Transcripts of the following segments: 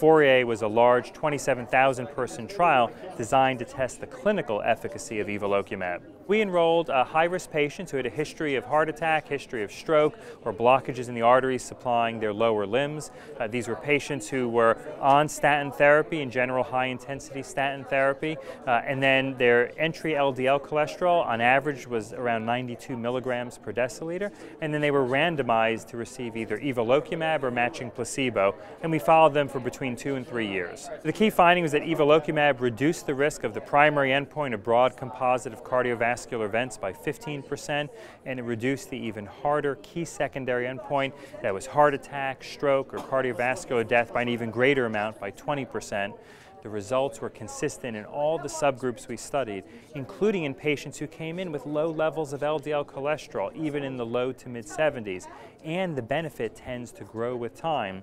FOURIER was a large 27,000 person trial designed to test the clinical efficacy of evolocumab. We enrolled uh, high-risk patients who had a history of heart attack, history of stroke, or blockages in the arteries supplying their lower limbs. Uh, these were patients who were on statin therapy, in general high-intensity statin therapy, uh, and then their entry LDL cholesterol on average was around 92 milligrams per deciliter, and then they were randomized to receive either evolocumab or matching placebo, and we followed them for between two and three years. The key finding was that evolocumab reduced the risk of the primary endpoint of broad composite of cardiovascular cardiovascular events by 15%, and it reduced the even harder key secondary endpoint that was heart attack, stroke, or cardiovascular death by an even greater amount by 20%. The results were consistent in all the subgroups we studied, including in patients who came in with low levels of LDL cholesterol, even in the low to mid 70s. And the benefit tends to grow with time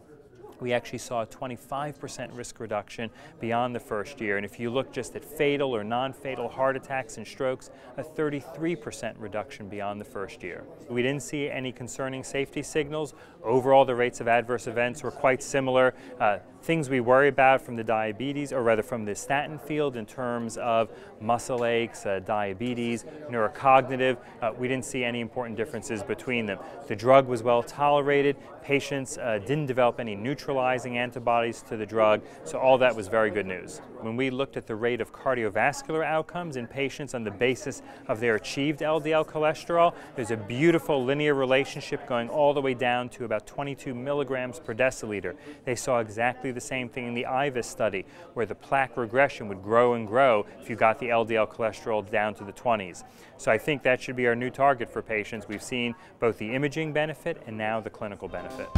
we actually saw a 25% risk reduction beyond the first year. And if you look just at fatal or non-fatal heart attacks and strokes, a 33% reduction beyond the first year. We didn't see any concerning safety signals. Overall, the rates of adverse events were quite similar. Uh, things we worry about from the diabetes, or rather from the statin field in terms of muscle aches, uh, diabetes, neurocognitive, uh, we didn't see any important differences between them. The drug was well tolerated. Patients uh, didn't develop any neutralizing antibodies to the drug, so all that was very good news. When we looked at the rate of cardiovascular outcomes in patients on the basis of their achieved LDL cholesterol, there's a beautiful linear relationship going all the way down to about 22 milligrams per deciliter. They saw exactly the same thing in the IVUS study, where the plaque regression would grow and grow if you got the LDL cholesterol down to the 20s. So I think that should be our new target for patients. We've seen both the imaging benefit and now the clinical benefit.